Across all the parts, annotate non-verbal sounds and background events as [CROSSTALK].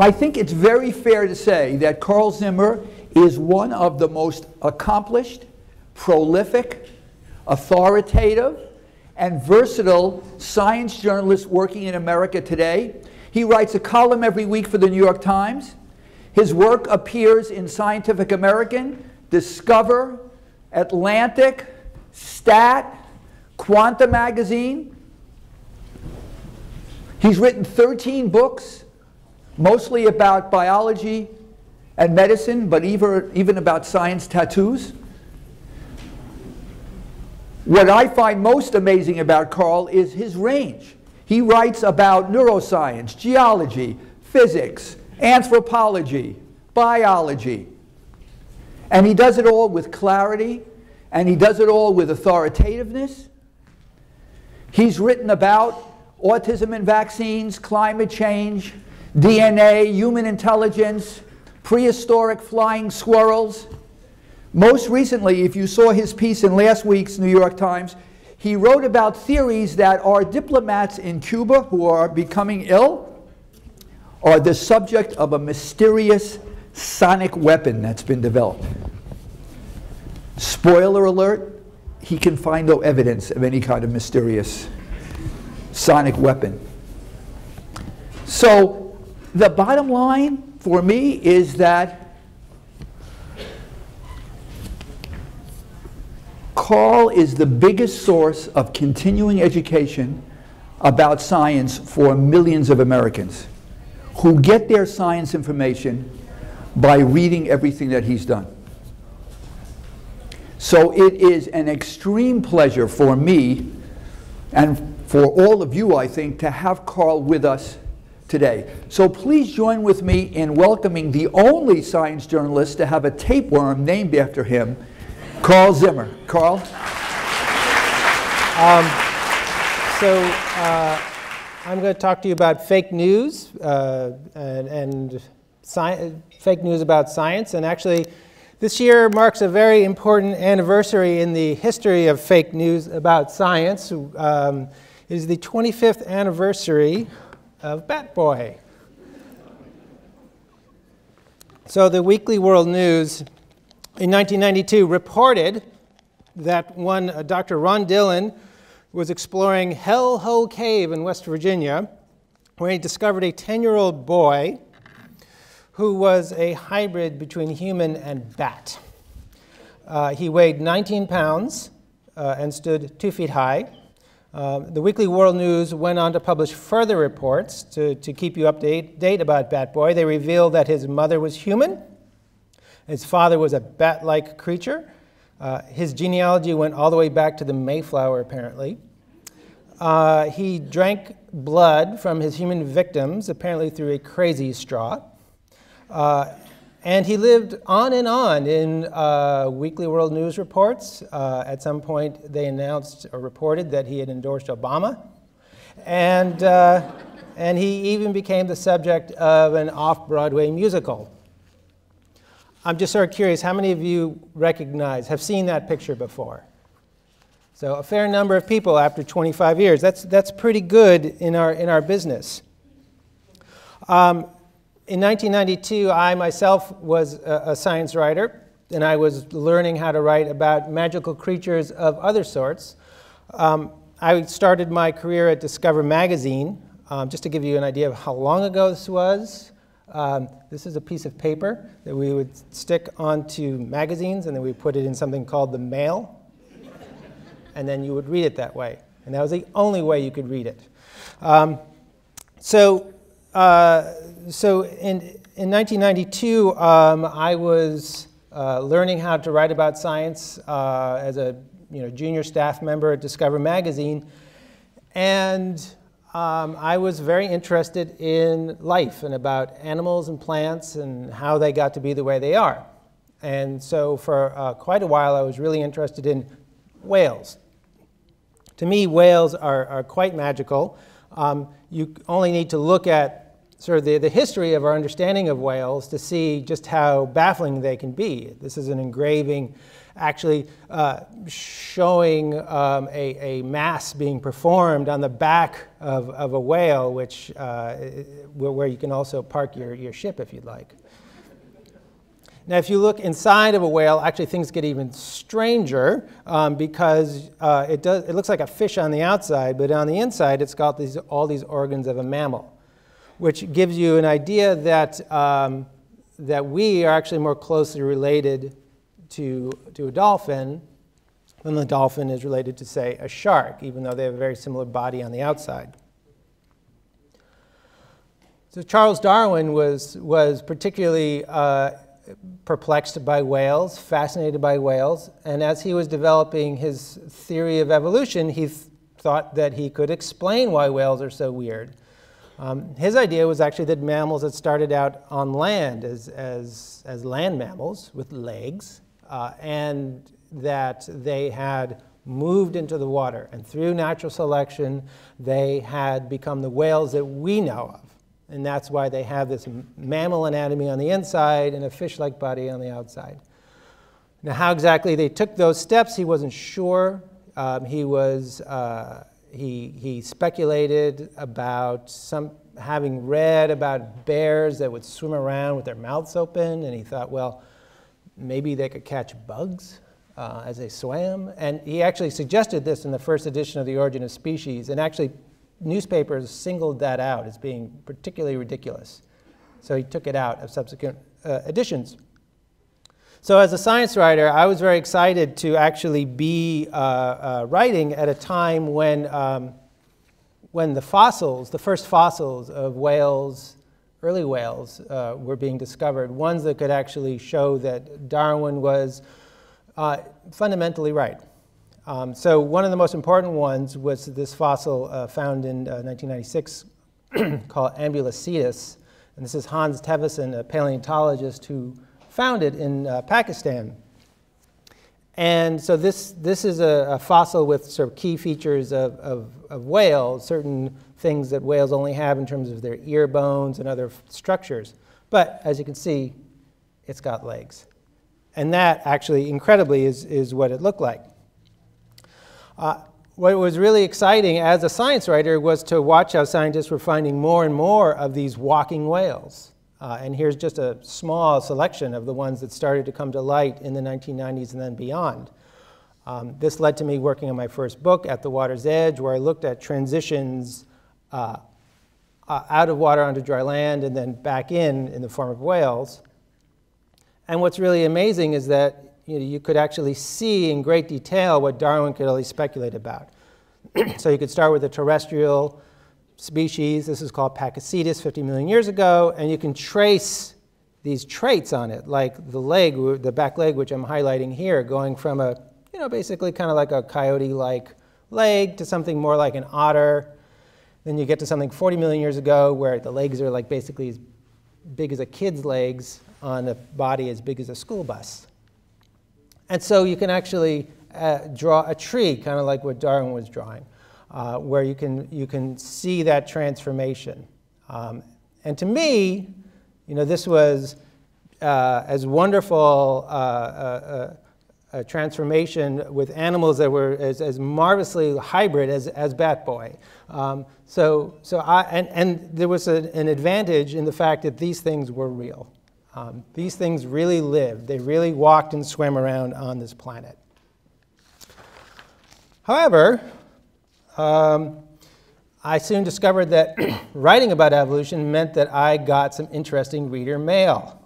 I think it's very fair to say that Carl Zimmer is one of the most accomplished, prolific, authoritative, and versatile science journalists working in America today. He writes a column every week for the New York Times. His work appears in Scientific American, Discover, Atlantic, Stat, Quanta Magazine. He's written 13 books, mostly about biology and medicine, but even, even about science tattoos. What I find most amazing about Carl is his range. He writes about neuroscience, geology, physics, anthropology, biology. And he does it all with clarity, and he does it all with authoritativeness. He's written about autism and vaccines, climate change, DNA, human intelligence, prehistoric flying squirrels. Most recently, if you saw his piece in last week's New York Times, he wrote about theories that our diplomats in Cuba who are becoming ill are the subject of a mysterious sonic weapon that's been developed. Spoiler alert, he can find no evidence of any kind of mysterious sonic weapon. So the bottom line for me is that Carl is the biggest source of continuing education about science for millions of Americans who get their science information by reading everything that he's done. So it is an extreme pleasure for me and for all of you, I think, to have Carl with us today. So please join with me in welcoming the only science journalist to have a tapeworm named after him, Carl Zimmer. Carl? Um, so uh, I'm going to talk to you about fake news uh, and, and fake news about science. And actually, this year marks a very important anniversary in the history of fake news about science. Um, it is the 25th anniversary of Bat Boy. So the Weekly World News in 1992 reported that one uh, Dr. Ron Dillon was exploring Hell Hole Cave in West Virginia, where he discovered a 10-year-old boy who was a hybrid between human and bat. Uh, he weighed 19 pounds uh, and stood two feet high. Uh, the Weekly World News went on to publish further reports to, to keep you up to date about Bat Boy. They revealed that his mother was human, his father was a bat like creature. Uh, his genealogy went all the way back to the Mayflower, apparently. Uh, he drank blood from his human victims, apparently through a crazy straw. Uh, and he lived on and on in uh, Weekly World News reports. Uh, at some point, they announced or reported that he had endorsed Obama. And, uh, and he even became the subject of an off Broadway musical. I'm just sort of curious how many of you recognize, have seen that picture before? So, a fair number of people after 25 years. That's, that's pretty good in our, in our business. Um, in 1992, I myself was a, a, science writer, and I was learning how to write about magical creatures of other sorts. Um, I started my career at Discover Magazine. Um, just to give you an idea of how long ago this was, um, this is a piece of paper that we would stick onto magazines, and then we put it in something called the mail, and then you would read it that way. And that was the only way you could read it. Um, so uh, so in, in 1992, um, I was uh, learning how to write about science uh, as a you know, junior staff member at Discover Magazine. And um, I was very interested in life and about animals and plants and how they got to be the way they are. And so for uh, quite a while, I was really interested in whales. To me, whales are, are quite magical. Um, you only need to look at sort of the, the history of our understanding of whales to see just how baffling they can be. This is an engraving actually uh, showing um, a, a, mass being performed on the back of, of a whale, which, uh, where, you can also park your, your ship if you'd like. Now, if you look inside of a whale, actually things get even stranger um, because uh, it, does, it looks like a fish on the outside, but on the inside it's got these, all these organs of a mammal, which gives you an idea that, um, that we are actually more closely related to, to a dolphin than the dolphin is related to, say, a shark, even though they have a very similar body on the outside. So Charles Darwin was, was particularly uh, perplexed by whales, fascinated by whales, and as he was developing his theory of evolution, he th thought that he could explain why whales are so weird. Um, his idea was actually that mammals had started out on land as, as, as land mammals with legs, uh, and that they had moved into the water. And through natural selection, they had become the whales that we know of. And that's why they have this mammal anatomy on the inside and a fish like body on the outside. Now, how exactly they took those steps, he wasn't sure. Um, he, was, uh, he, he speculated about some, having read about bears that would swim around with their mouths open, and he thought, well, maybe they could catch bugs uh, as they swam. And he actually suggested this in the first edition of The Origin of Species, and actually newspapers singled that out as being particularly ridiculous. So he took it out of subsequent uh, editions. So as a science writer, I was very excited to actually be uh, uh, writing at a time when, um, when the fossils, the first fossils of whales early whales uh, were being discovered, ones that could actually show that Darwin was uh, fundamentally right. Um, so one of the most important ones was this fossil uh, found in 1996 uh, [CLEARS THROAT] called Ambulocetus. And this is Hans Thewissen, a paleontologist who found it in uh, Pakistan. And so this, this is a, a, fossil with sort of key features of, of, of whales, certain things that whales only have in terms of their ear bones and other structures. But as you can see, it's got legs. And that actually, incredibly, is, is what it looked like. Uh, what was really exciting as a science writer was to watch how scientists were finding more and more of these walking whales. Uh, and here's just a small selection of the ones that started to come to light in the 1990s and then beyond. Um, this led to me working on my first book, At the Water's Edge, where I looked at transitions uh, uh, out of water onto dry land and then back in in the form of whales. And what's really amazing is that you, know, you could actually see in great detail what Darwin could only speculate about. [CLEARS THROAT] so you could start with a terrestrial species. This is called Pakicetus 50 million years ago, and you can trace these traits on it, like the leg, the back leg, which I'm highlighting here, going from a, you know, basically kind of like a coyote-like leg to something more like an otter. Then you get to something 40 million years ago where the legs are like basically as big as a kid's legs on a body as big as a school bus. And so you can actually uh, draw a tree, kind of like what Darwin was drawing uh, where you can, you can see that transformation. Um, and to me, you know, this was uh, as wonderful uh, uh, a transformation with animals that were as, as marvelously hybrid as, as Bat Boy. Um, so, so I, and, and there was a, an advantage in the fact that these things were real. Um, these things really lived. They really walked and swam around on this planet. However, um, I soon discovered that [CLEARS THROAT] writing about evolution meant that I got some interesting reader mail.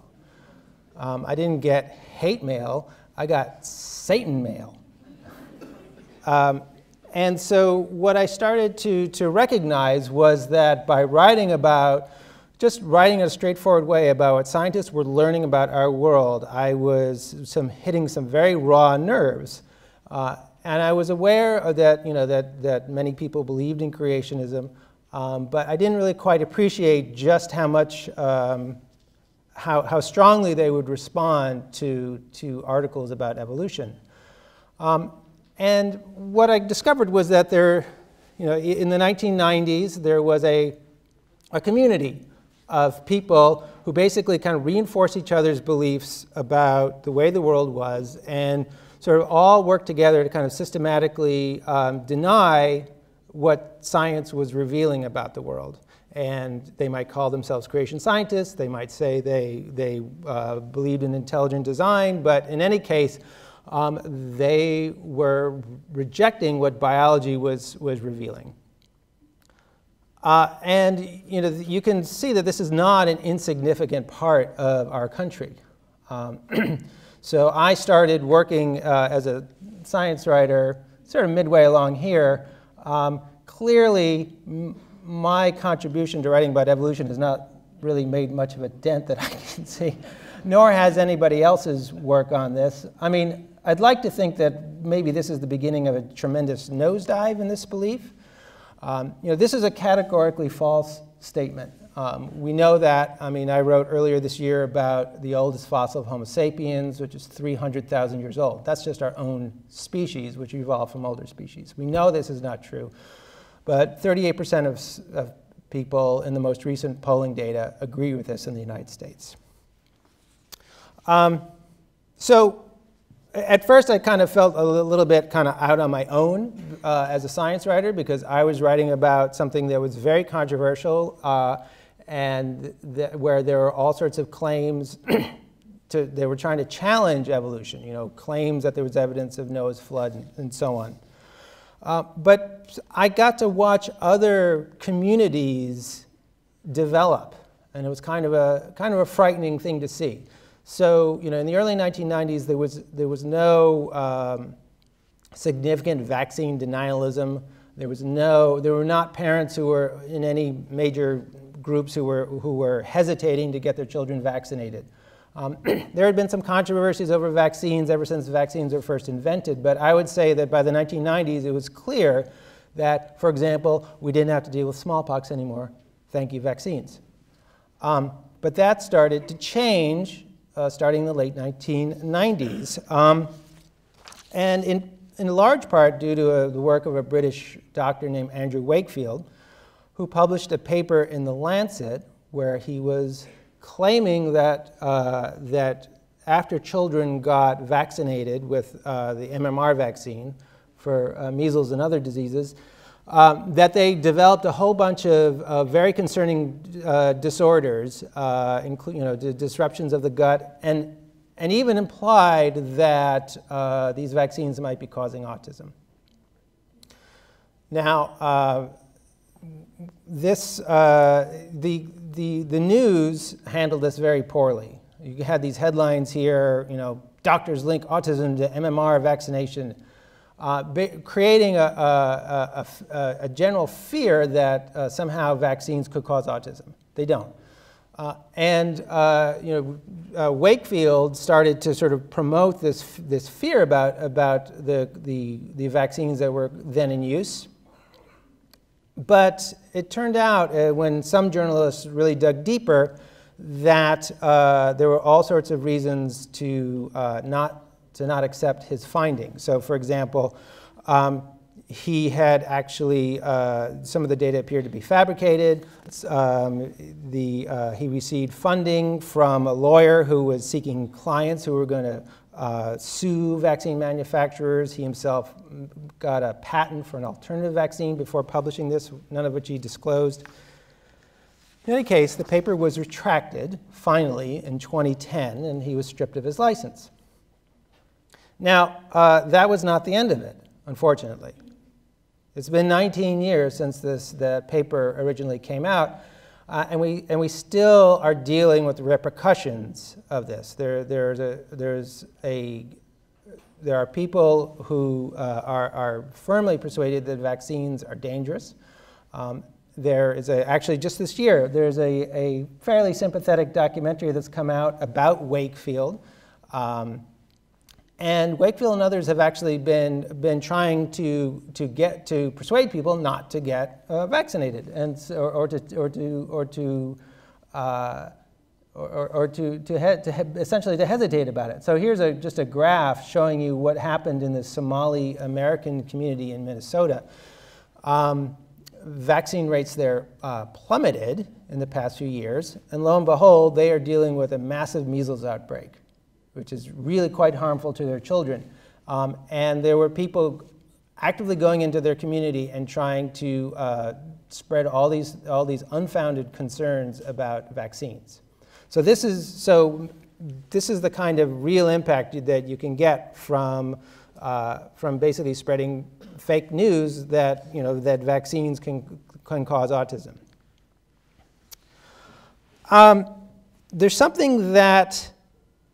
Um, I didn't get hate mail, I got Satan mail. Um, and so, what I started to, to recognize was that by writing about, just writing in a straightforward way about what scientists were learning about our world, I was some, hitting some very raw nerves. Uh, and I was aware that, you know, that, that many people believed in creationism, um, but I didn't really quite appreciate just how much, um, how, how strongly they would respond to, to articles about evolution. Um, and what I discovered was that there, you know, in the 1990s, there was a, a community of people who basically kind of reinforce each other's beliefs about the way the world was and sort of all work together to kind of systematically um, deny what science was revealing about the world. And they might call themselves creation scientists. They might say they, they uh, believed in intelligent design. But in any case, um, they were rejecting what biology was, was revealing. Uh, and you know, you can see that this is not an insignificant part of our country. Um, [CLEARS THROAT] so I started working uh, as a science writer sort of midway along here. Um, clearly, my contribution to writing about evolution has not really made much of a dent that I [LAUGHS] can see, nor has anybody else's work on this. I mean, I'd like to think that maybe this is the beginning of a tremendous nosedive in this belief. Um, you know, this is a categorically false statement. Um, we know that, I mean, I wrote earlier this year about the oldest fossil of Homo sapiens, which is 300,000 years old. That's just our own species, which evolved from older species. We know this is not true, but 38% of, of people in the most recent polling data agree with this in the United States. Um, so at first, I kind of felt a little bit kind of out on my own uh, as a science writer because I was writing about something that was very controversial uh, and where there were all sorts of claims. [CLEARS THROAT] to, they were trying to challenge evolution, you know, claims that there was evidence of Noah's flood and, and so on. Uh, but I got to watch other communities develop, and it was kind of a kind of a frightening thing to see. So, you know, in the early 1990s, there was, there was no um, significant vaccine denialism. There was no, there were not parents who were in any major groups who were, who were hesitating to get their children vaccinated. Um, [CLEARS THROAT] there had been some controversies over vaccines ever since vaccines were first invented, but I would say that by the 1990s, it was clear that, for example, we didn't have to deal with smallpox anymore. Thank you, vaccines. Um, but that started to change uh, starting in the late 1990s. Um, and in, in large part due to a, uh, the work of a British doctor named Andrew Wakefield, who published a paper in The Lancet where he was claiming that, uh, that after children got vaccinated with uh, the MMR vaccine for uh, measles and other diseases, um, that they developed a whole bunch of uh, very concerning uh, disorders, uh, including you know, disruptions of the gut, and, and even implied that uh, these vaccines might be causing autism. Now, this, uh, the, the, the news handled this very poorly. You had these headlines here, you know, doctors link autism to MMR vaccination uh, creating a, a, a, a, general fear that uh, somehow vaccines could cause autism. They don't. Uh, and uh, you know, uh, Wakefield started to sort of promote this, this fear about, about the, the, the vaccines that were then in use. But it turned out, uh, when some journalists really dug deeper, that there were all sorts of reasons to not to not accept his findings. So, for example, um, he had actually, uh, some of the data appeared to be fabricated. Um, the, uh, he received funding from a lawyer who was seeking clients who were going to uh, sue vaccine manufacturers. He himself got a patent for an alternative vaccine before publishing this, none of which he disclosed. In any case, the paper was retracted finally in 2010, and he was stripped of his license. Now, uh, that was not the end of it, unfortunately. It's been 19 years since this, the paper originally came out, uh, and, we, and we still are dealing with the repercussions of this. There, there's, a, there's a, there are people who uh, are, are firmly persuaded that vaccines are dangerous. Um, there is a, actually just this year, there's a, a fairly sympathetic documentary that's come out about Wakefield. Um, and Wakefield and others have actually been, been trying to, to get to persuade people not to get uh, vaccinated and, or, or, to, or to, or to, uh, or, or, to, to, to essentially to hesitate about it. So here's a, just a graph showing you what happened in the Somali American community in Minnesota. Um, vaccine rates there uh, plummeted in the past few years, and lo and behold, they are dealing with a massive measles outbreak, which is really quite harmful to their children. Um, and there were people actively going into their community and trying to uh, spread all these, all these unfounded concerns about vaccines. So this is, so this is the kind of real impact that you can get from, uh, from basically spreading fake news that, you know, that vaccines can, can cause autism. Um, there's something that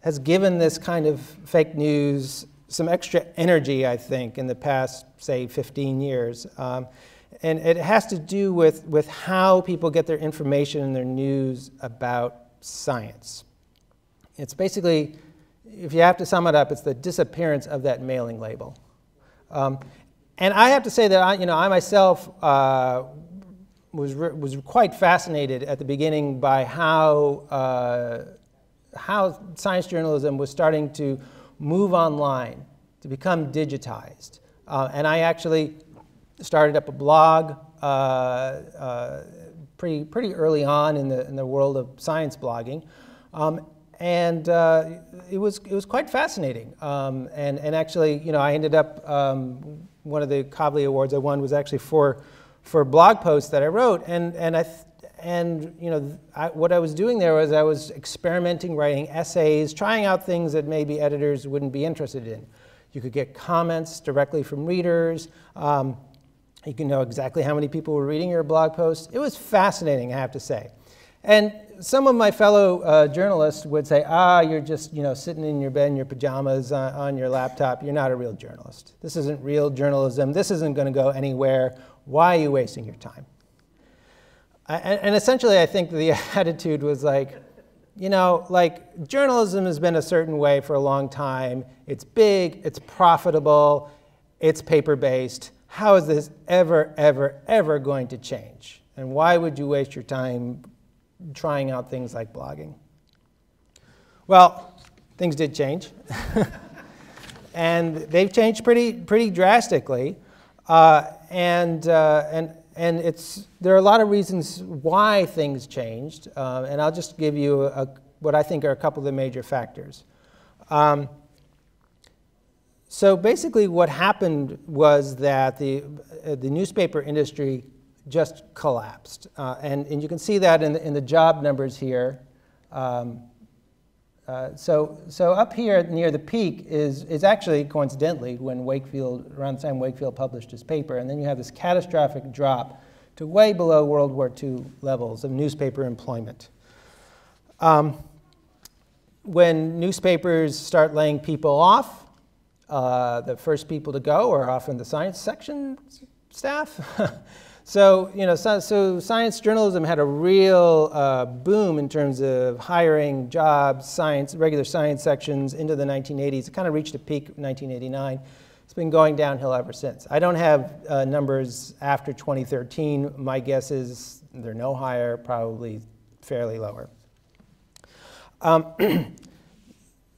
has given this kind of fake news some extra energy, I think, in the past, say, 15 years. Um, and it has to do with, with how people get their information and their news about science. It's basically, if you have to sum it up, it's the disappearance of that mailing label. Um, and I have to say that I, you know, I myself uh, was, was quite fascinated at the beginning by how, uh, how science journalism was starting to move online, to become digitized. Uh, and I actually started up a blog uh, uh, pretty, pretty early on in the, in the world of science blogging. Um, and uh, it, was, it was quite fascinating. Um, and, and actually, you know, I ended up, um, one of the Kavli Awards I won was actually for, for blog posts that I wrote. And, and, I and you know, I, what I was doing there was I was experimenting, writing essays, trying out things that maybe editors wouldn't be interested in. You could get comments directly from readers. Um, you can know exactly how many people were reading your blog post. It was fascinating, I have to say. And some of my fellow uh, journalists would say, ah, you're just you know, sitting in your bed in your pajamas on, on your laptop. You're not a real journalist. This isn't real journalism. This isn't going to go anywhere. Why are you wasting your time? And, and essentially, I think the [LAUGHS] attitude was like, you know, like journalism has been a certain way for a long time. It's big, it's profitable, it's paper based how is this ever, ever, ever going to change? And why would you waste your time trying out things like blogging? Well, things did change. [LAUGHS] and they've changed pretty, pretty drastically. Uh, and, uh, and, and it's, there are a lot of reasons why things changed. Uh, and I'll just give you a, what I think are a couple of the major factors. Um, so basically, what happened was that the, uh, the newspaper industry just collapsed. Uh, and, and you can see that in the, in the job numbers here. Um, uh, so, so up here near the peak is, is actually coincidentally when Wakefield, around the time Wakefield published his paper, and then you have this catastrophic drop to way below World War II levels of newspaper employment. Um, when newspapers start laying people off, uh, the first people to go are often the science section staff. [LAUGHS] so, you know, so, so, science journalism had a real uh, boom in terms of hiring jobs, science, regular science sections into the 1980s. It kind of reached a peak in 1989. It's been going downhill ever since. I don't have uh, numbers after 2013. My guess is they're no higher, probably fairly lower. Um, [CLEARS THROAT]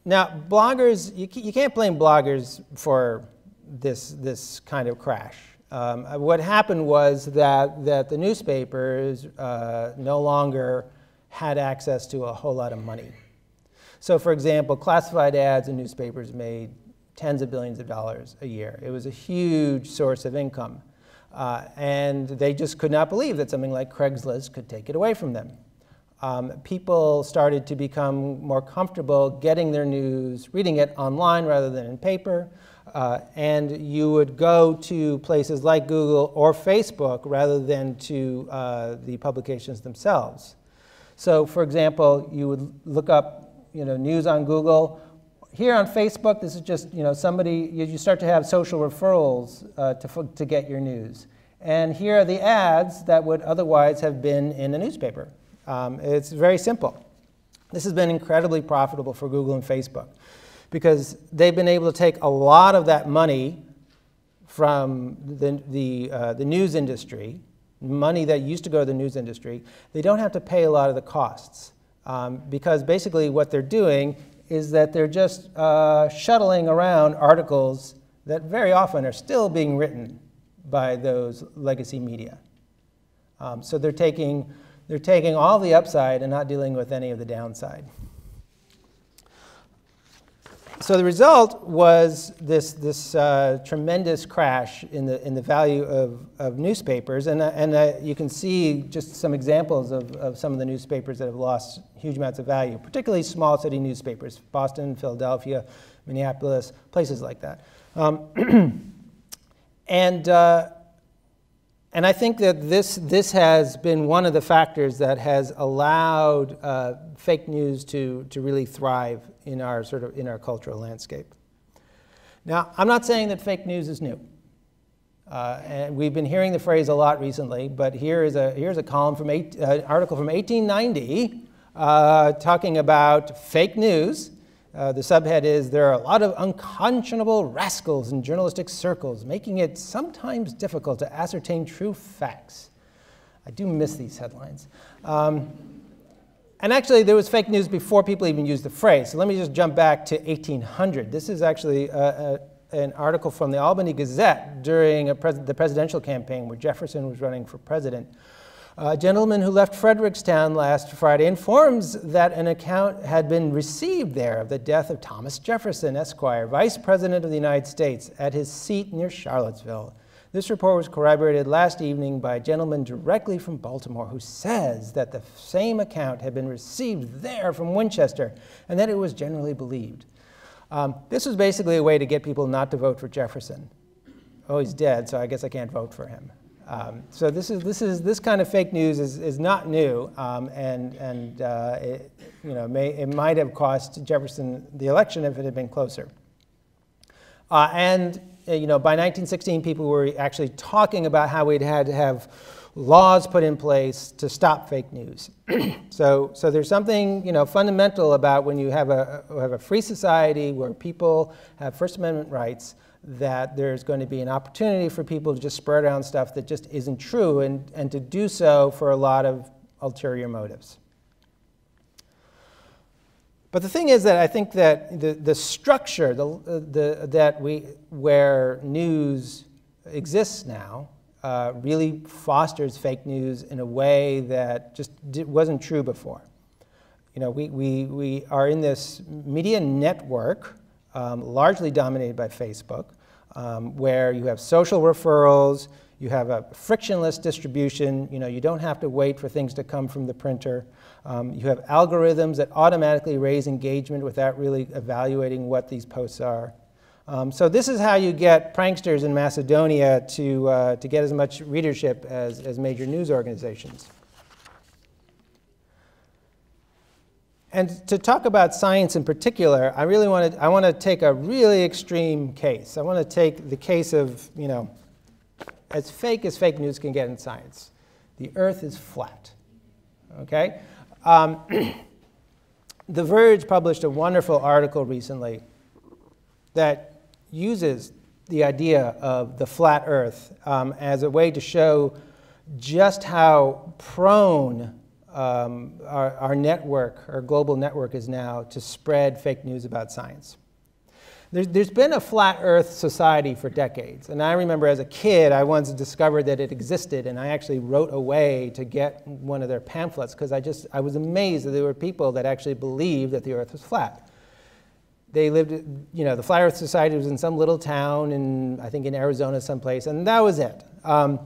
Now, bloggers, you, you can't blame bloggers for this, this kind of crash. Um, what happened was that, that the newspapers uh, no longer had access to a whole lot of money. So, for example, classified ads in newspapers made tens of billions of dollars a year. It was a huge source of income. Uh, and they just could not believe that something like Craigslist could take it away from them um, people started to become more comfortable getting their news, reading it online rather than in paper. Uh, and you would go to places like Google or Facebook rather than to uh, the publications themselves. So, for example, you would look up you know, news on Google. Here on Facebook, this is just you know, somebody, you start to have social referrals uh, to, to get your news. And here are the ads that would otherwise have been in a newspaper. Um, it's very simple. This has been incredibly profitable for Google and Facebook because they've been able to take a lot of that money from the, the, uh, the news industry, money that used to go to the news industry. They don't have to pay a lot of the costs um, because basically what they're doing is that they're just uh, shuttling around articles that very often are still being written by those legacy media. Um, so they're taking, they're taking all the upside and not dealing with any of the downside. So the result was this, this uh, tremendous crash in the, in the value of, of newspapers. And, uh, and uh, you can see just some examples of, of some of the newspapers that have lost huge amounts of value, particularly small city newspapers, Boston, Philadelphia, Minneapolis, places like that. Um, [CLEARS THROAT] and, uh, and I think that this, this has been one of the factors that has allowed uh, fake news to, to really thrive in our, sort of, in our cultural landscape. Now, I'm not saying that fake news is new. Uh, and we've been hearing the phrase a lot recently, but here is a, here's a column from eight, uh, article from 1890 uh, talking about fake news uh, the subhead is There are a lot of unconscionable rascals in journalistic circles, making it sometimes difficult to ascertain true facts. I do miss these headlines. Um, and actually, there was fake news before people even used the phrase. So let me just jump back to 1800. This is actually a, a, an article from the Albany Gazette during pres the presidential campaign where Jefferson was running for president. A gentleman who left Frederickstown last Friday informs that an account had been received there of the death of Thomas Jefferson, Esquire, Vice President of the United States, at his seat near Charlottesville. This report was corroborated last evening by a gentleman directly from Baltimore who says that the same account had been received there from Winchester and that it was generally believed. Um, this was basically a way to get people not to vote for Jefferson. Oh, he's dead, so I guess I can't vote for him. Um, so this is this is this kind of fake news is, is not new, um, and and uh, it, you know may, it might have cost Jefferson the election if it had been closer. Uh, and uh, you know by 1916, people were actually talking about how we'd had to have laws put in place to stop fake news. [CLEARS THROAT] so so there's something you know fundamental about when you have a have a free society where people have First Amendment rights that there's going to be an opportunity for people to just spread around stuff that just isn't true and, and to do so for a lot of ulterior motives. But the thing is that I think that the, the structure the, the, that we, where news exists now uh, really fosters fake news in a way that just wasn't true before. You know, we, we, we are in this media network um, largely dominated by Facebook, um, where you have social referrals, you have a frictionless distribution, you know, you don't have to wait for things to come from the printer. Um, you have algorithms that automatically raise engagement without really evaluating what these posts are. Um, so this is how you get pranksters in Macedonia to, uh, to get as much readership as, as major news organizations. And to talk about science in particular, I really want to, I want to take a really extreme case. I want to take the case of, you know, as fake as fake news can get in science. The earth is flat, okay? Um, [CLEARS THROAT] the Verge published a wonderful article recently that uses the idea of the flat earth um, as a way to show just how prone um, our, our network, our global network is now to spread fake news about science. There's, there's been a flat earth society for decades. And I remember as a kid, I once discovered that it existed, and I actually wrote away to get one of their pamphlets because I just, I was amazed that there were people that actually believed that the earth was flat. They lived, you know, the Flat Earth Society was in some little town in, I think in Arizona someplace, and that was it. Um,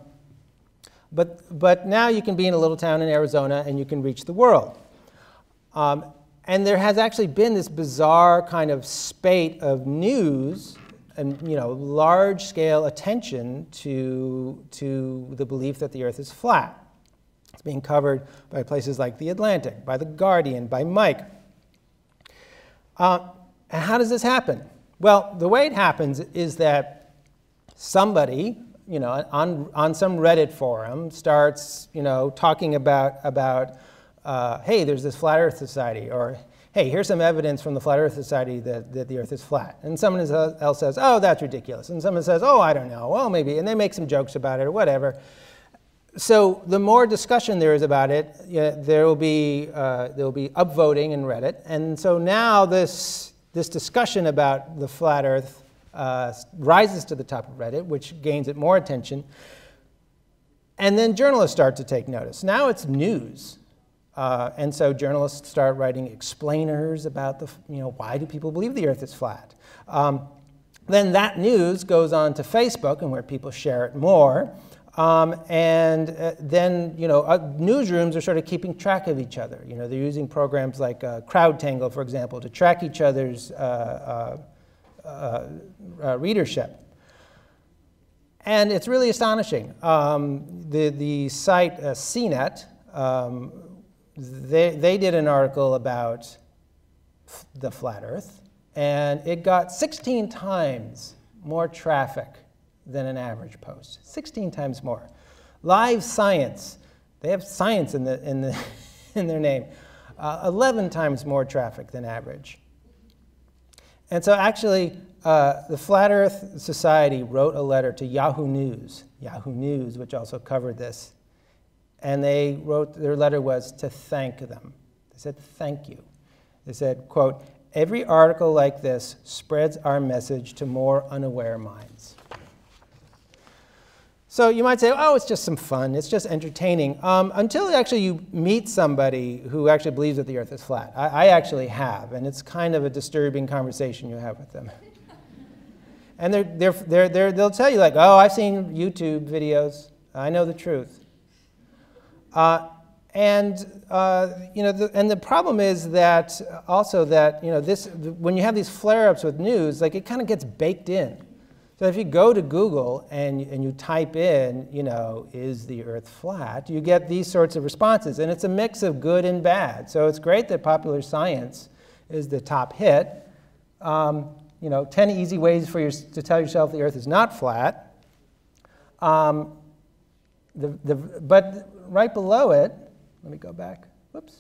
but, but now you can be in a little town in Arizona and you can reach the world. Um, and there has actually been this bizarre kind of spate of news and you know, large scale attention to, to the belief that the earth is flat. It's being covered by places like The Atlantic, by The Guardian, by Mic. Uh, and how does this happen? Well, the way it happens is that somebody you know, on, on some Reddit forum starts, you know, talking about, about uh, hey, there's this Flat Earth Society, or hey, here's some evidence from the Flat Earth Society that, that the Earth is flat. And someone else says, oh, that's ridiculous. And someone says, oh, I don't know, well, maybe. And they make some jokes about it or whatever. So the more discussion there is about it, you know, there will be uh, there will be upvoting in Reddit, and so now this this discussion about the flat Earth uh, rises to the top of Reddit, which gains it more attention. And then journalists start to take notice. Now it's news. Uh, and so journalists start writing explainers about the, you know, why do people believe the earth is flat? Um, then that news goes on to Facebook and where people share it more. Um, and uh, then, you know, uh, newsrooms are sort of keeping track of each other. You know, they're using programs like uh, CrowdTangle, for example, to track each other's uh, uh, uh, readership. And it's really astonishing. Um, the, the site CNET, um, they, they did an article about the flat Earth, and it got 16 times more traffic than an average post, 16 times more. Live Science, they have science in, the, in, the, [LAUGHS] in their name, uh, 11 times more traffic than average. And so actually, uh, the Flat Earth Society wrote a letter to Yahoo News, Yahoo News, which also covered this, and they wrote, their letter was to thank them. They said, thank you. They said, quote, every article like this spreads our message to more unaware minds. So you might say, oh, it's just some fun, it's just entertaining, um, until actually you meet somebody who actually believes that the earth is flat. I, I actually have, and it's kind of a disturbing conversation you have with them. [LAUGHS] and they're, they're, they're, they're, they'll tell you, like, oh, I've seen YouTube videos, I know the truth. Uh, and uh, you know, the, and the problem is that also that you know this when you have these flare-ups with news, like it kind of gets baked in. So if you go to Google and, and you type in, you know, is the earth flat, you get these sorts of responses. And it's a mix of good and bad. So it's great that popular science is the top hit. Um, you know, 10 easy ways for you to tell yourself the earth is not flat. Um, the, the, but right below it, let me go back, whoops.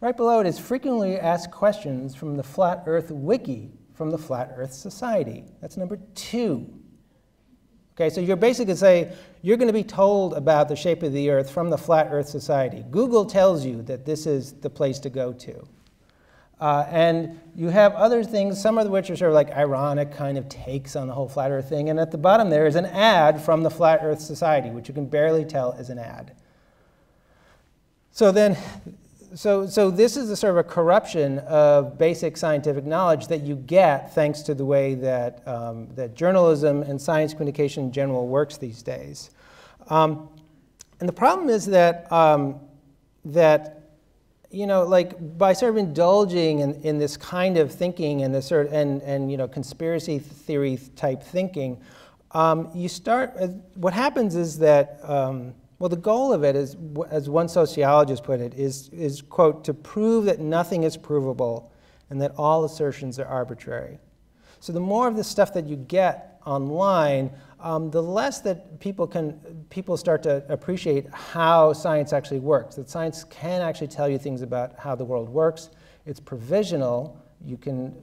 Right below it is frequently asked questions from the Flat Earth Wiki from the Flat Earth Society. That's number two. Okay, so you're basically saying you're going to be told about the shape of the Earth from the Flat Earth Society. Google tells you that this is the place to go to. Uh, and you have other things, some of which are sort of like ironic kind of takes on the whole flat earth thing. And at the bottom there is an ad from the Flat Earth Society, which you can barely tell is an ad. So then so, so this is a sort of a corruption of basic scientific knowledge that you get thanks to the way that, um, that journalism and science communication in general works these days. Um, and the problem is that, um, that you know, like by sort of indulging in, in this kind of thinking and this sort of, and, and you know, conspiracy theory type thinking, um, you start, uh, what happens is that um, well, the goal of it is, as one sociologist put it, is, is, quote, to prove that nothing is provable and that all assertions are arbitrary. So the more of the stuff that you get online, um, the less that people can people start to appreciate how science actually works. That science can actually tell you things about how the world works. It's provisional. You can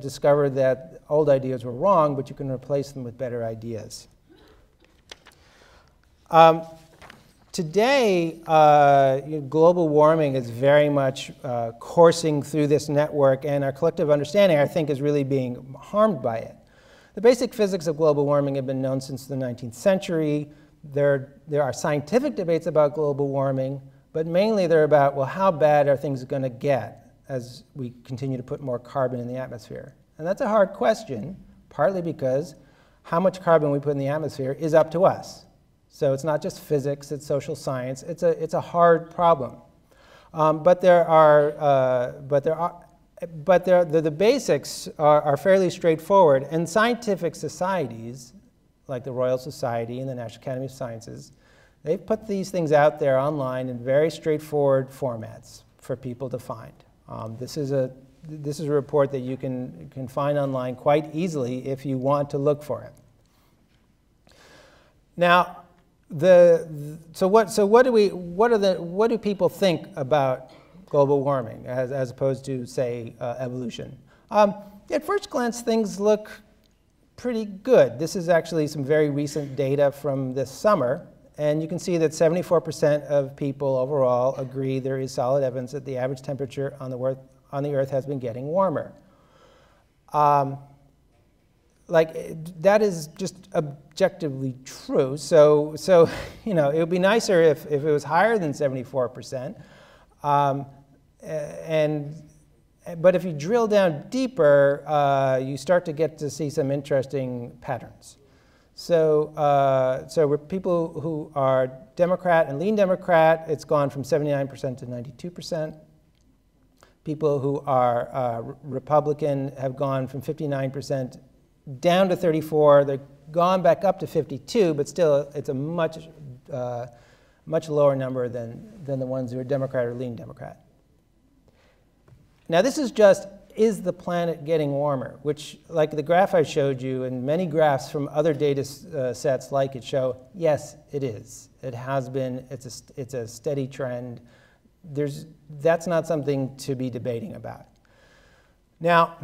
discover that old ideas were wrong, but you can replace them with better ideas. Um, Today, uh, global warming is very much uh, coursing through this network, and our collective understanding, I think, is really being harmed by it. The basic physics of global warming have been known since the 19th century. There, there are scientific debates about global warming, but mainly they're about, well, how bad are things going to get as we continue to put more carbon in the atmosphere? And that's a hard question, partly because how much carbon we put in the atmosphere is up to us. So it's not just physics, it's social science. It's a, it's a hard problem. Um, but there are, uh, but there are, but there, the, the basics are, are fairly straightforward. And scientific societies, like the Royal Society and the National Academy of Sciences, they've put these things out there online in very straightforward formats for people to find. Um, this, is a, this is a report that you can, can find online quite easily if you want to look for it. Now, the, so what, so what do we, what are the, what do people think about global warming as, as opposed to, say, uh, evolution? Um, at first glance, things look pretty good. This is actually some very recent data from this summer, and you can see that 74% of people overall agree there is solid evidence that the average temperature on the, earth, on the Earth has been getting warmer. Um, like that is just objectively true. So, so [LAUGHS] you know, it would be nicer if, if it was higher than 74%. Um, and, but if you drill down deeper, uh, you start to get to see some interesting patterns. So, uh, so people who are Democrat and lean Democrat, it's gone from 79% to 92%. People who are uh, Republican have gone from 59% down to 34. They've gone back up to 52, but still it's a much, uh, much lower number than, than the ones who are Democrat or lean Democrat. Now this is just, is the planet getting warmer? Which, like the graph I showed you, and many graphs from other data uh, sets like it show, yes, it is. It has been, it's a, it's a steady trend. There's, that's not something to be debating about. Now,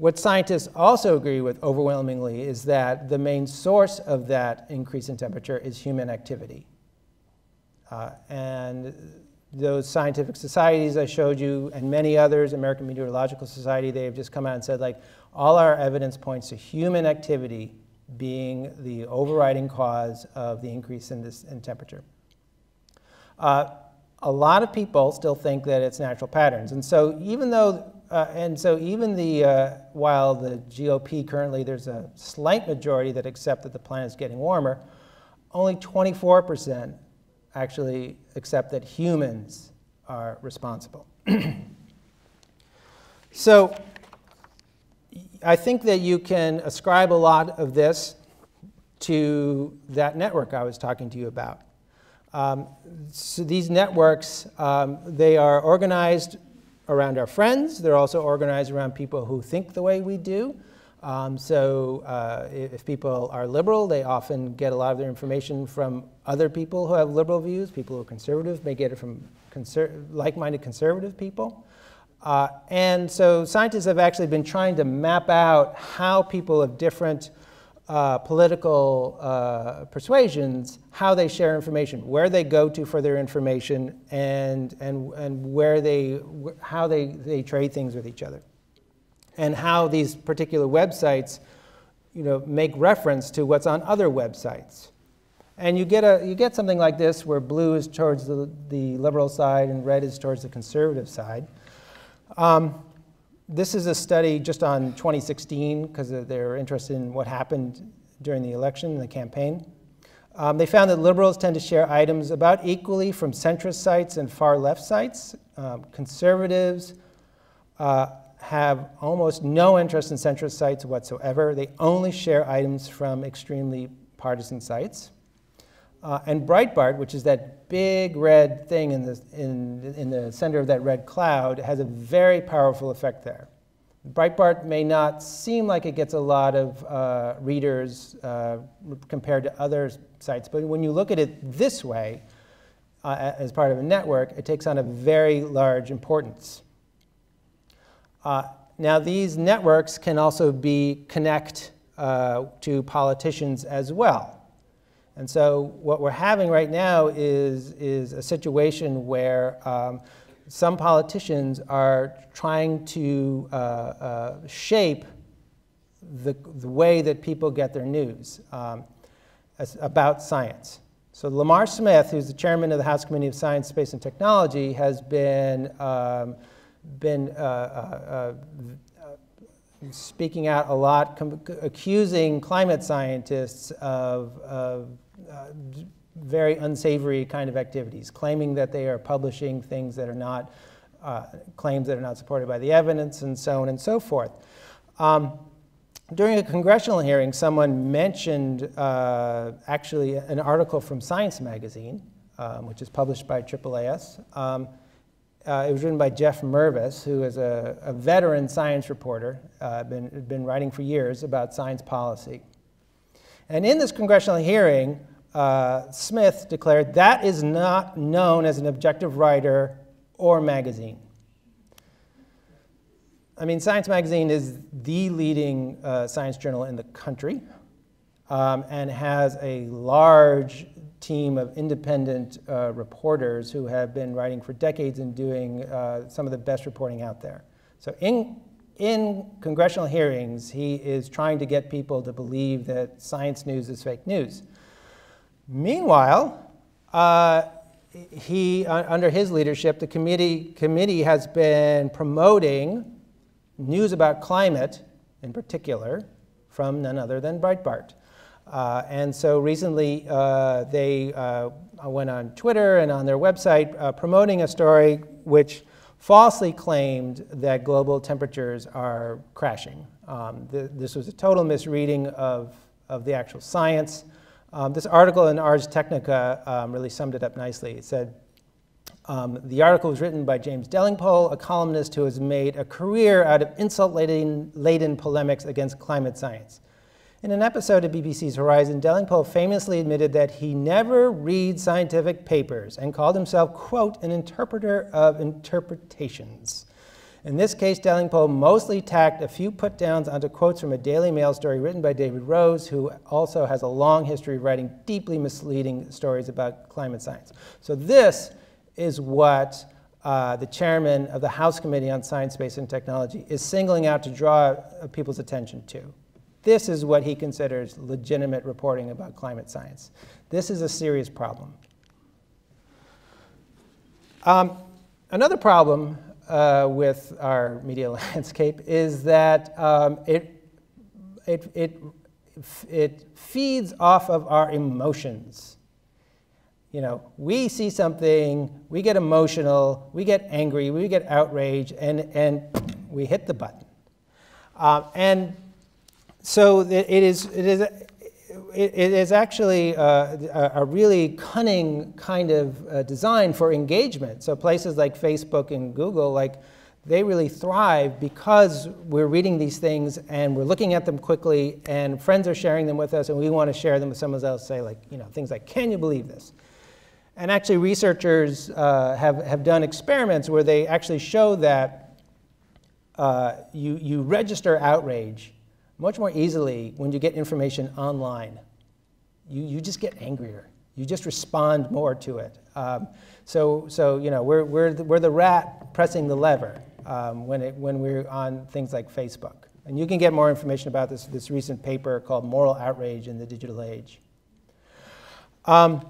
what scientists also agree with overwhelmingly is that the main source of that increase in temperature is human activity. Uh, and those scientific societies I showed you and many others, American Meteorological Society, they have just come out and said like all our evidence points to human activity being the overriding cause of the increase in this in temperature. Uh, a lot of people still think that it's natural patterns. And so even though, uh, and so even the, uh, while the GOP currently, there's a slight majority that accept that the planet is getting warmer, only 24% actually accept that humans are responsible. [CLEARS THROAT] so I think that you can ascribe a lot of this to that network I was talking to you about. Um, so these networks, um, they are organized around our friends. They're also organized around people who think the way we do. Um, so uh, if people are liberal, they often get a lot of their information from other people who have liberal views. People who are conservative may get it from conser like-minded conservative people. Uh, and so scientists have actually been trying to map out how people of different uh, political uh, persuasions, how they share information, where they go to for their information, and, and, and where they, how they, they trade things with each other and how these particular websites you know, make reference to what's on other websites. And you get, a, you get something like this where blue is towards the, the liberal side and red is towards the conservative side. Um, this is a study just on 2016 because they're interested in what happened during the election and the campaign. Um, they found that liberals tend to share items about equally from centrist sites and far left sites. Um, conservatives uh, have almost no interest in centrist sites whatsoever. They only share items from extremely partisan sites. Uh, and Breitbart, which is that big red thing in the, in, in the center of that red cloud, has a very powerful effect there. Breitbart may not seem like it gets a lot of uh, readers uh, compared to other sites, but when you look at it this way, uh, as part of a network, it takes on a very large importance. Uh, now, these networks can also be connect uh, to politicians as well. And so what we're having right now is, is a situation where um, some politicians are trying to uh, uh, shape the, the way that people get their news um, about science. So Lamar Smith, who's the chairman of the House Committee of Science, Space, and Technology, has been um, been uh, uh, uh, speaking out a lot, accusing climate scientists of, of very unsavory kind of activities, claiming that they are publishing things that are not, uh, claims that are not supported by the evidence, and so on and so forth. Um, during a congressional hearing, someone mentioned uh, actually an article from Science Magazine, um, which is published by AAAS, um, uh, it was written by Jeff Mervis, who is a, a veteran science reporter, uh, been, been writing for years about science policy. And in this congressional hearing, uh, Smith declared that is not known as an objective writer or magazine. I mean, Science Magazine is the leading uh, science journal in the country um, and has a large team of independent uh, reporters who have been writing for decades and doing uh, some of the best reporting out there. So in, in congressional hearings, he is trying to get people to believe that science news is fake news. Meanwhile, uh, he, uh, under his leadership, the committee, committee has been promoting news about climate, in particular, from none other than Breitbart. Uh, and so recently uh, they uh, went on Twitter and on their website uh, promoting a story which falsely claimed that global temperatures are crashing. Um, th this was a total misreading of, of the actual science. Um, this article in Ars Technica um, really summed it up nicely. It said, um, the article was written by James Delingpole, a columnist who has made a career out of insult-laden polemics against climate science. In an episode of BBC's Horizon, Delingpole famously admitted that he never reads scientific papers and called himself, quote, an interpreter of interpretations. In this case, Delingpole mostly tacked a few put downs onto quotes from a Daily Mail story written by David Rose, who also has a long history of writing deeply misleading stories about climate science. So, this is what uh, the chairman of the House Committee on Science, Space, and Technology is singling out to draw people's attention to. This is what he considers legitimate reporting about climate science. This is a serious problem. Um, another problem uh, with our media [LAUGHS] landscape is that um, it, it, it, it feeds off of our emotions. You know, we see something, we get emotional, we get angry, we get outraged, and, and we hit the button. Uh, and so it is, it is, it is actually uh, a, really cunning kind of uh, design for engagement. So places like Facebook and Google, like they really thrive because we're reading these things and we're looking at them quickly and friends are sharing them with us and we want to share them with someone else say like, you know, things like, can you believe this? And actually researchers uh, have, have done experiments where they actually show that uh, you, you register outrage much more easily when you get information online. You, you just get angrier. You just respond more to it. Um, so, so, you know, we're, we're, the, we're the rat pressing the lever um, when, it, when we're on things like Facebook. And you can get more information about this, this recent paper called Moral Outrage in the Digital Age. Um,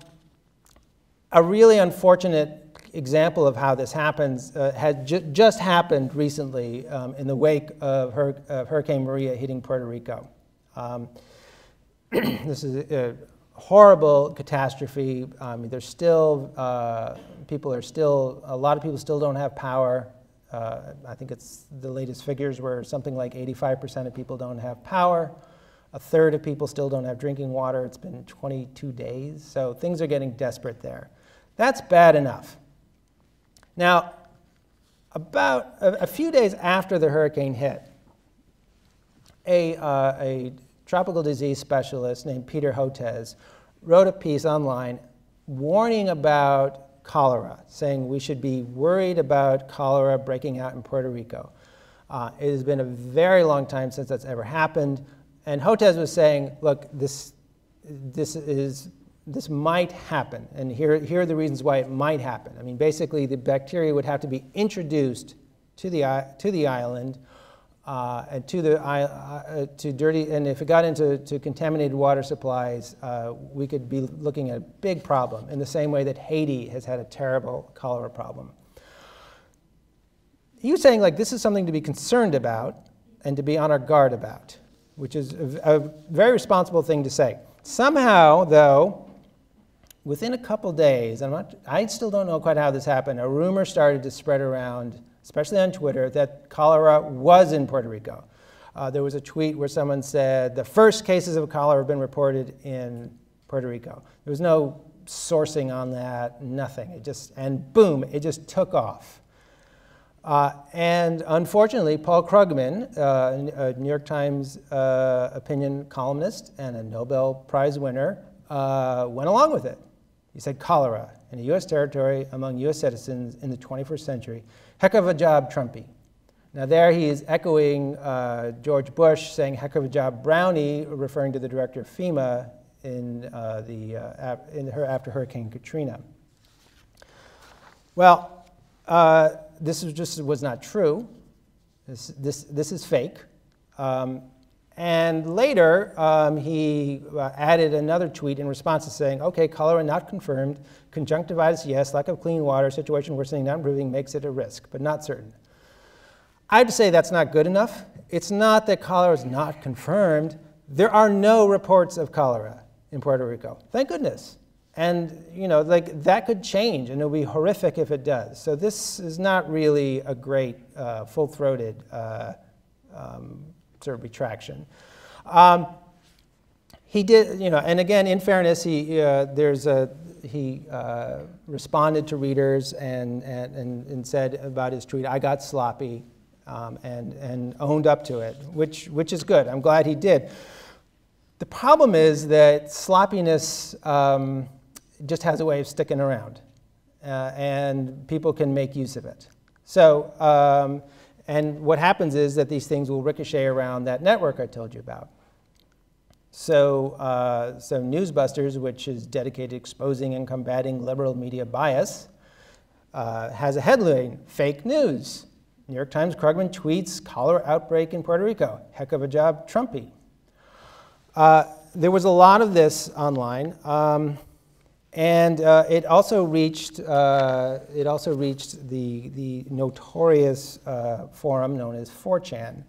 a really unfortunate example of how this happens uh, had ju just happened recently um, in the wake of, Hur of, Hurricane Maria hitting Puerto Rico. Um, [CLEARS THROAT] this is a, horrible catastrophe. Um, there's still, uh, people are still, a lot of people still don't have power. Uh, I think it's the latest figures were something like 85% of people don't have power. A third of people still don't have drinking water. It's been 22 days. So things are getting desperate there. That's bad enough. Now, about a, a few days after the hurricane hit, a, uh, a tropical disease specialist named Peter Hotez wrote a piece online warning about cholera, saying we should be worried about cholera breaking out in Puerto Rico. Uh, it has been a very long time since that's ever happened. And Hotez was saying, look, this, this is this might happen, and here, here are the reasons why it might happen. I mean, basically, the bacteria would have to be introduced to the, to the island uh, and to the uh, to dirty, and if it got into to contaminated water supplies, uh, we could be looking at a big problem. In the same way that Haiti has had a terrible cholera problem. He was saying like this is something to be concerned about and to be on our guard about, which is a, a very responsible thing to say. Somehow, though, within a couple days, not, I still don't know quite how this happened, a rumor started to spread around, especially on Twitter, that cholera was in Puerto Rico. Uh, there was a tweet where someone said the first cases of cholera have been reported in Puerto Rico. There was no sourcing on that, nothing. It just, and boom, it just took off. Uh, and unfortunately, Paul Krugman, uh, a New York Times uh, opinion columnist and a Nobel Prize winner, uh, went along with it. He said cholera in a U.S. territory among U.S. citizens in the 21st century. Heck of a job, Trumpy. Now there he is echoing uh, George Bush saying heck of a job, Brownie, referring to the director of FEMA in, uh, the, uh, in her, after Hurricane Katrina. Well, uh, this was just was not true. This, this, this is fake. Um, and later, um, he uh, added another tweet in response to saying, okay, cholera not confirmed, conjunctivitis, yes, lack of clean water, situation worsening, not improving, makes it a risk, but not certain. I have to say that's not good enough. It's not that cholera is not confirmed. There are no reports of cholera in Puerto Rico. Thank goodness. And you know, like that could change, and it'll be horrific if it does. So this is not really a great uh, full-throated uh, um, sort of retraction. Um, he did, you know, and again, in fairness, he uh, there's a he uh, responded to readers and, and, and, said about his tweet, I got sloppy, um, and and owned up to it, which which is good. I'm glad he did. The problem is that sloppiness. Um, just has a way of sticking around, uh, and people can make use of it. So, um, and what happens is that these things will ricochet around that network I told you about. So, uh, so Newsbusters, which is dedicated to exposing and combating liberal media bias, uh, has a headline, Fake News. New York Times Krugman tweets, cholera outbreak in Puerto Rico. Heck of a job, Trumpy. Uh, there was a lot of this online. Um, and uh, it also reached, uh, it also reached the, the notorious uh, forum known as 4chan.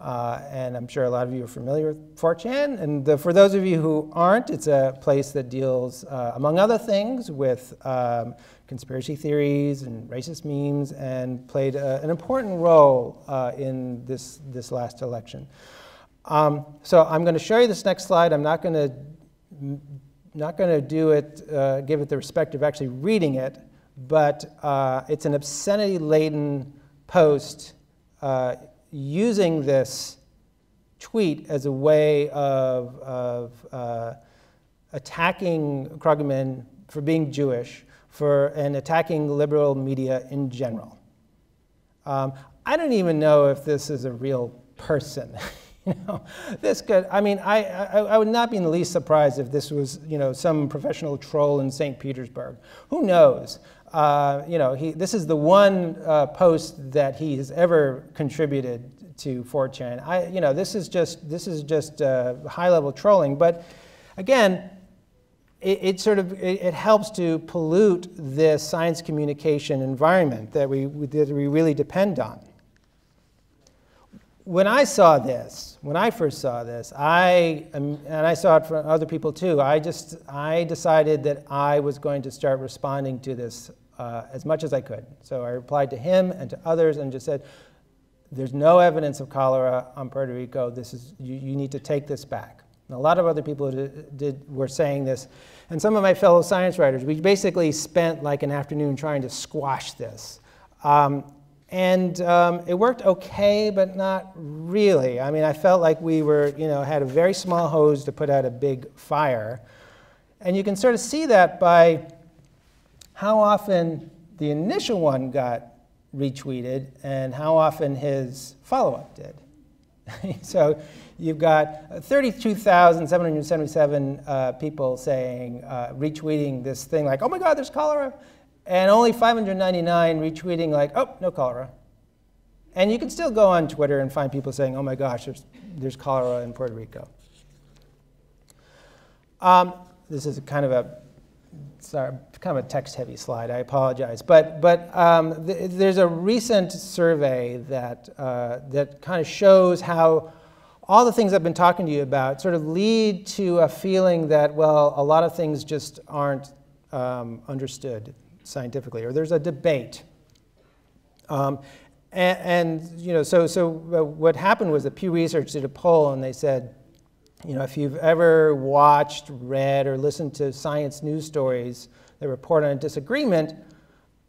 Uh, and I'm sure a lot of you are familiar with 4chan. And the, for those of you who aren't, it's a place that deals, uh, among other things, with um, conspiracy theories and racist memes and played uh, an important role in this, this last election. Um, so I'm going to show you this next slide. I'm not going to not going to do it, uh, give it the respect of actually reading it, but uh, it's an obscenity laden post uh, using this tweet as a way of, of uh, attacking Krugman for being Jewish for, and attacking liberal media in general. Um, I don't even know if this is a real person. [LAUGHS] you [LAUGHS] know, this could, I mean, I, I, I, would not be in the least surprised if this was, you know, some professional troll in St. Petersburg. Who knows? Uh, you know, he, this is the one uh, post that he has ever contributed to 4chan. I, you know, this is just, this is just uh, high-level trolling. But again, it, it sort of, it, it, helps to pollute this science communication environment that we, that we really depend on when I saw this, when I first saw this, I, and I saw it from other people too, I just, I decided that I was going to start responding to this uh, as much as I could. So I replied to him and to others and just said, there's no evidence of cholera on Puerto Rico. This is, you, you need to take this back. And a lot of other people did, did, were saying this. And some of my fellow science writers, we basically spent like an afternoon trying to squash this. Um, and um, it worked okay, but not really. I mean, I felt like we were, you know, had a very small hose to put out a big fire. And you can sort of see that by how often the initial one got retweeted and how often his follow-up did. [LAUGHS] so you've got 32,777 uh, people saying, uh, retweeting this thing like, oh my God, there's cholera and only 599 retweeting like, oh, no cholera. And you can still go on Twitter and find people saying, oh my gosh, there's, there's cholera in Puerto Rico. Um, this is kind of a sorry, kind of a text-heavy slide. I apologize, but but um, th there's a recent survey that uh, that kind of shows how all the things I've been talking to you about sort of lead to a feeling that well, a lot of things just aren't um, understood scientifically, or there's a debate. Um, and, and, you know, so, so what happened was that Pew Research did a poll and they said, you know, if you've ever watched, read, or listened to science news stories that report on a disagreement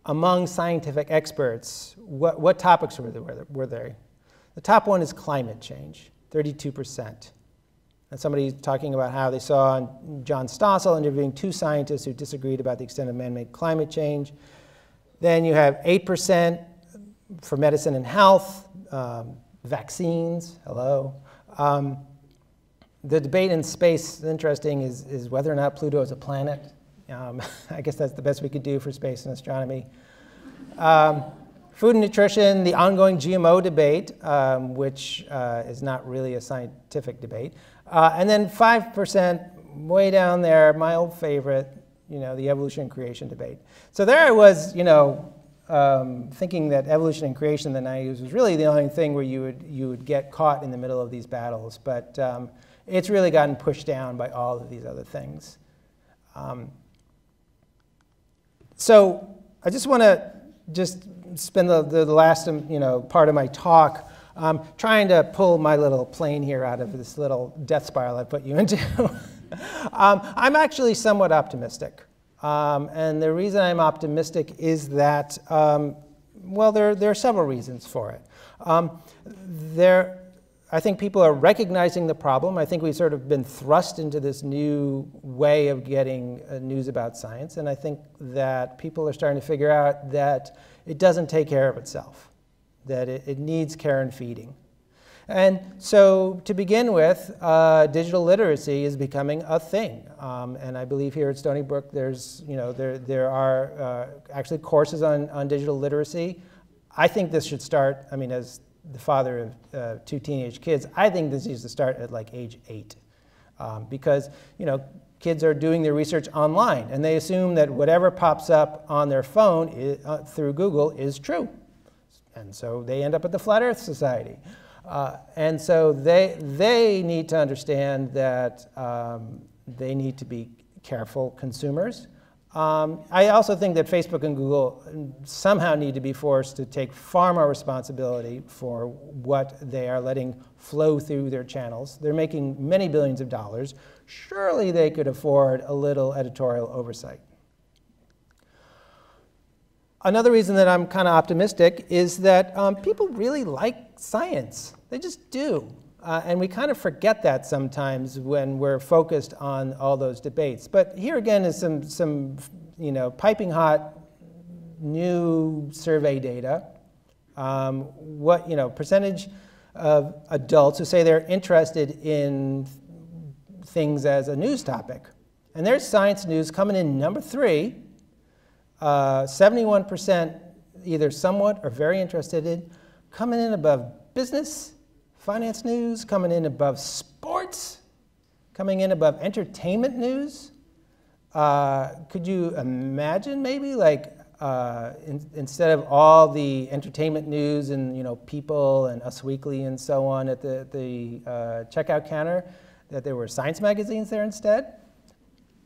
among scientific experts, what, what topics were there, were there? The top one is climate change, 32%. And somebody talking about how they saw John Stossel interviewing two scientists who disagreed about the extent of man-made climate change. Then you have 8% for medicine and health, um, vaccines, hello. Um, the debate in space, interesting, is, is whether or not Pluto is a planet. Um, [LAUGHS] I guess that's the best we could do for space and astronomy. 14% food and nutrition, the ongoing GMO debate, um, which uh, is not really a scientific debate. Uh, and then 5%, way down there, my old favorite, you know, the evolution and creation debate. So there I was, you know, um, thinking that evolution and creation in the 90s was really the only thing where you would, you would get caught in the middle of these battles. But um, it's really gotten pushed down by all of these other things. Um, so I just want to just spend the, the last um, you know, part of my talk um, trying to pull my little plane here out of this little death spiral I put you into. [LAUGHS] um, I'm actually somewhat optimistic. Um, and the reason I'm optimistic is that, um, well, there, there are several reasons for it. Um, there, I think people are recognizing the problem. I think we've sort of been thrust into this new way of getting uh, news about science. And I think that people are starting to figure out that it doesn't take care of itself, that it, it needs care and feeding. And so to begin with, uh, digital literacy is becoming a thing. Um, and I believe here at Stony Brook, there's, you know, there, there are uh, actually courses on, on digital literacy. I think this should start, I mean, as the father of uh, two teenage kids, I think this needs to start at like age eight. Um, because, you know, kids are doing their research online and they assume that whatever pops up on their phone is, uh, through Google is true. And so they end up at the Flat Earth Society. Uh, and so they, they need to understand that um, they need to be careful consumers. Um, I also think that Facebook and Google somehow need to be forced to take far more responsibility for what they are letting flow through their channels. They're making many billions of dollars. Surely they could afford a little editorial oversight. Another reason that I'm kind of optimistic is that um, people really like science. They just do. Uh, and we kind of forget that sometimes when we're focused on all those debates. But here again is some, some you know, piping hot new survey data. Um, what, you know, percentage of adults who say they're interested in things as a news topic. And there's science news coming in number three. 71% uh, either somewhat or very interested in, coming in above business, finance news, coming in above sports, coming in above entertainment news. Uh, could you imagine maybe like uh, in, instead of all the entertainment news and you know People and Us Weekly and so on at the, the uh, checkout counter, that there were science magazines there instead?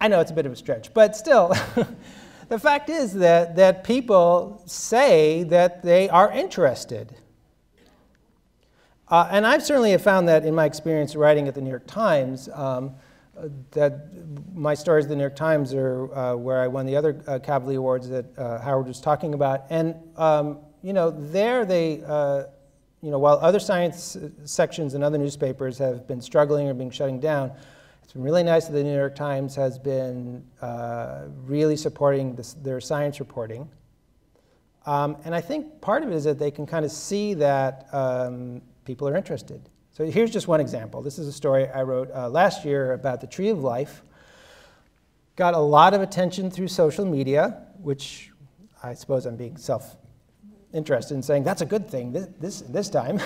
I know it's a bit of a stretch, but still, [LAUGHS] the fact is that, that people say that they are interested. Uh, and I've certainly found that in my experience writing at the New York Times, um, uh, that my stories at the New York Times are uh, where I won the other uh, Awards that uh, Howard was talking about. And, um, you know, there they, uh, you know, while other science sections and other newspapers have been struggling or been shutting down, been really nice that the New York Times has been really supporting this, their science reporting. Um, and I think part of it is that they can kind of see that um, people are interested. So here's just one example. This is a story I wrote uh, last year about the Tree of Life. Got a lot of attention through social media, which I suppose I'm being self interested in saying that's a good thing this, this, this time.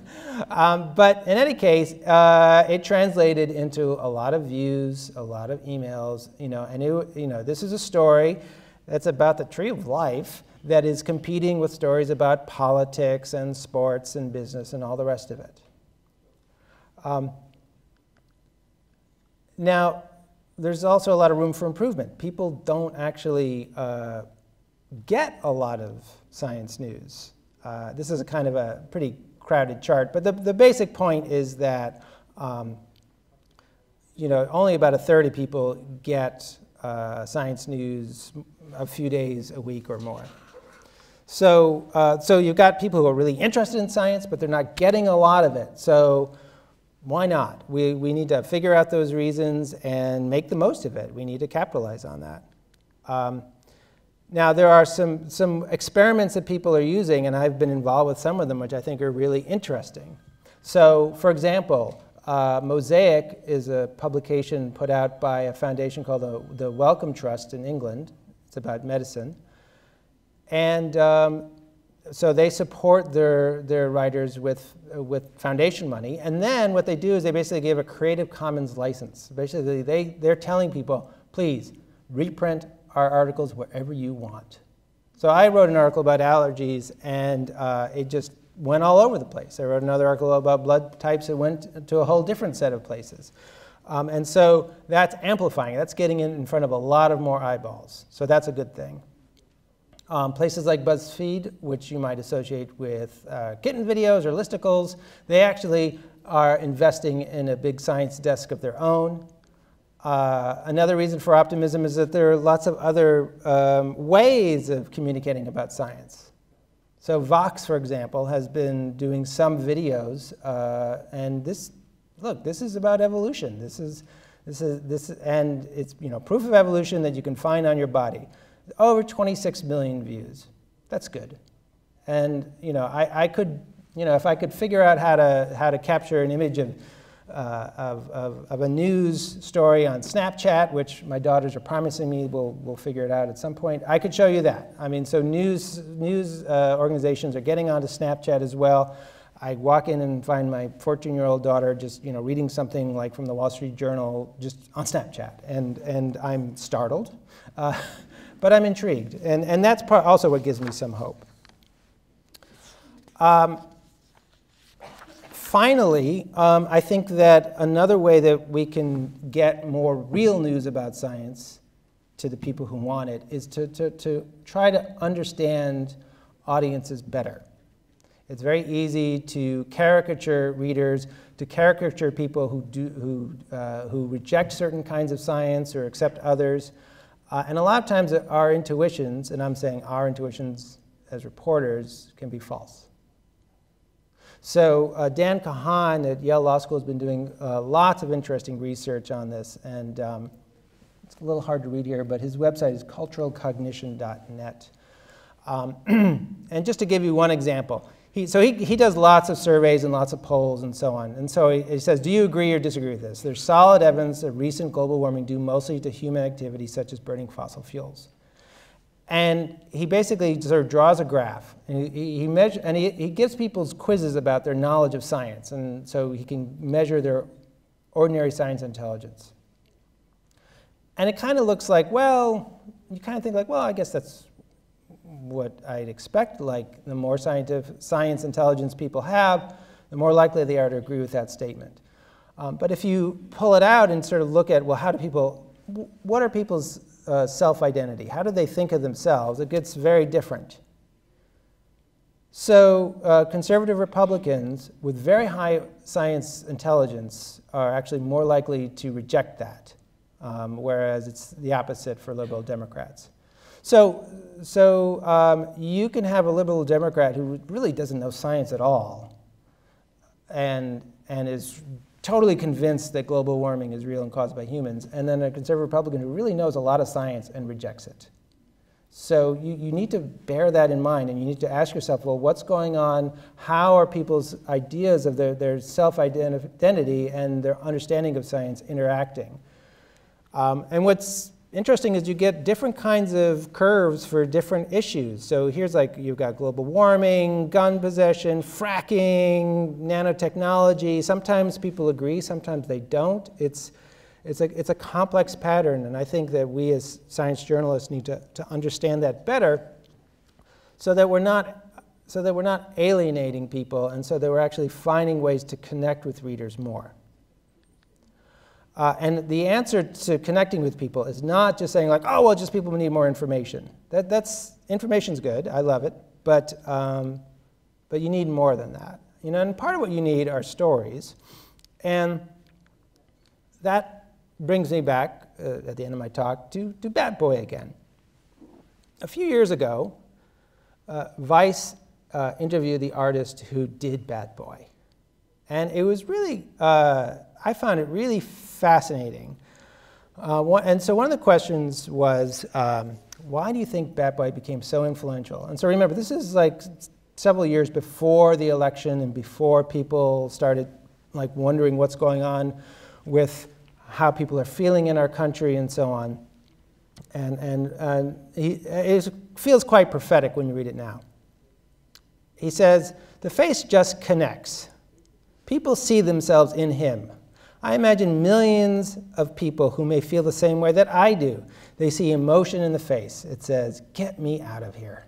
[LAUGHS] um, but in any case, uh, it translated into a lot of views, a lot of emails, you know, and it, you know, this is a story that's about the tree of life that is competing with stories about politics and sports and business and all the rest of it. Um, now, there's also a lot of room for improvement. People don't actually uh, get a lot of science news. Uh, this is a kind of a pretty crowded chart, but the, the basic point is that um, you know, only about a third of people get uh, science news a few days a week or more. So, uh, so you've got people who are really interested in science, but they're not getting a lot of it. So why not? We, we need to figure out those reasons and make the most of it. We need to capitalize on that. Um, now, there are some, some experiments that people are using, and I've been involved with some of them, which I think are really interesting. So, for example, uh, Mosaic is a publication put out by a foundation called the, the Wellcome Trust in England. It's about medicine. And um, so they support their, their writers with, with foundation money. And then what they do is they basically give a Creative Commons license. Basically, they, they're telling people, please reprint our articles wherever you want. So I wrote an article about allergies, and uh, it just went all over the place. I wrote another article about blood types It went to a whole different set of places. Um, and so that's amplifying. That's getting in front of a lot of more eyeballs. So that's a good thing. Um, places like BuzzFeed, which you might associate with uh, kitten videos or listicles, they actually are investing in a big science desk of their own. Uh, another reason for optimism is that there are lots of other um, ways of communicating about science. So Vox, for example, has been doing some videos, uh, and this, look, this is about evolution. This is, this is, this, and it's, you know, proof of evolution that you can find on your body. Over 26 million views. That's good. And, you know, I, I could, you know, if I could figure out how to, how to capture an image of uh, of, of, of, a news story on Snapchat, which my daughters are promising me we'll, we'll figure it out at some point. I could show you that. I mean, so news, news uh, organizations are getting onto Snapchat as well. I walk in and find my 14-year-old daughter just, you know, reading something like from the Wall Street Journal just on Snapchat, and, and I'm startled, uh, [LAUGHS] but I'm intrigued, and, and that's part also what gives me some hope. Um, finally, um, I think that another way that we can get more real news about science to the people who want it is to, to, to try to understand audiences better. It's very easy to caricature readers, to caricature people who, do, who, uh, who reject certain kinds of science or accept others. Uh, and a lot of times our intuitions, and I'm saying our intuitions as reporters, can be false. So uh, Dan Kahan at Yale Law School has been doing uh, lots of interesting research on this, and um, it's a little hard to read here, but his website is culturalcognition.net. Um, [CLEARS THROAT] and just to give you one example, he, so he, he does lots of surveys and lots of polls and so on. And so he, he says, do you agree or disagree with this? There's solid evidence of recent global warming due mostly to human activity such as burning fossil fuels. And he basically sort of draws a graph. And he, he, measure, and he, he gives people quizzes about their knowledge of science. And so he can measure their ordinary science intelligence. And it kind of looks like, well, you kind of think like, well, I guess that's what I'd expect. Like the more scientific, science intelligence people have, the more likely they are to agree with that statement. Um, but if you pull it out and sort of look at, well, how do people, what are people's uh, self identity? How do they think of themselves? It gets very different. So, uh, conservative Republicans with very high science intelligence are actually more likely to reject that, um, whereas it's the opposite for liberal Democrats. So, so um, you can have a liberal Democrat who really doesn't know science at all and, and is totally convinced that global warming is real and caused by humans, and then a conservative Republican who really knows a lot of science and rejects it. So you, you need to bear that in mind, and you need to ask yourself, well, what's going on? How are people's ideas of their, their self-identity and their understanding of science interacting? Um, and what's interesting is you get different kinds of curves for different issues. So here's like you've got global warming, gun possession, fracking, nanotechnology. Sometimes people agree, sometimes they don't. It's, it's, a, it's a complex pattern, and I think that we as science journalists need to, to understand that better so that we're not so that we're not alienating people and so that we're actually finding ways to connect with readers more. Uh, and the answer to connecting with people is not just saying like, oh, well, just people need more information. That, that's, information's good, I love it, but, um, but you need more than that. You know, and part of what you need are stories. And that brings me back uh, at the end of my talk to, to Bat Boy again. A few years ago, uh, Vice uh, interviewed the artist who did Bat Boy. And it was really, uh, I found it really fascinating. Uh, one, and so one of the questions was, um, why do you think Bat Boy became so influential? And so remember, this is like several years before the election and before people started like wondering what's going on with how people are feeling in our country and so on. And, and, and he, it feels quite prophetic when you read it now. He says, The face just connects. People see themselves in him. I imagine millions of people who may feel the same way that I do. They see emotion in the face. It says, Get me out of here.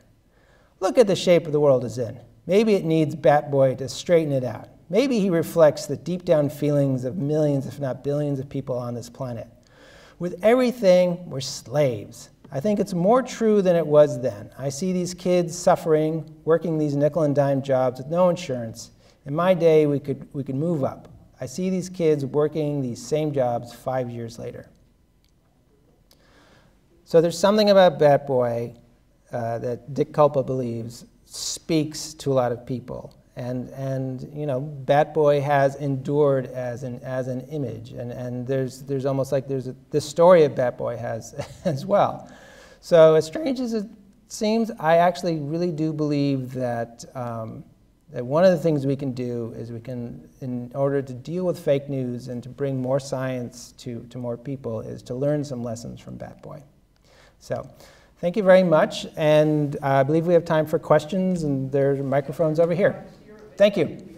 Look at the shape of the world is in. Maybe it needs Bat Boy to straighten it out. Maybe he reflects the deep down feelings of millions, if not billions, of people on this planet. With everything, we're slaves. I think it's more true than it was then. I see these kids suffering, working these nickel and dime jobs with no insurance. In my day, we could, we could move up. I see these kids working these same jobs five years later. So there's something about Bat Boy uh, that Dick Kulpa believes speaks to a lot of people. And, and you know, Bat Boy has endured as an, as an image. And, and there's, there's almost like there's a, the story of Bat Boy has [LAUGHS] as well. So as strange as it seems, I actually really do believe that, um, that one of the things we can do is we can, in order to deal with fake news and to bring more science to, to more people, is to learn some lessons from Bat Boy. So thank you very much. And I believe we have time for questions, and there's microphones over here. Thank you.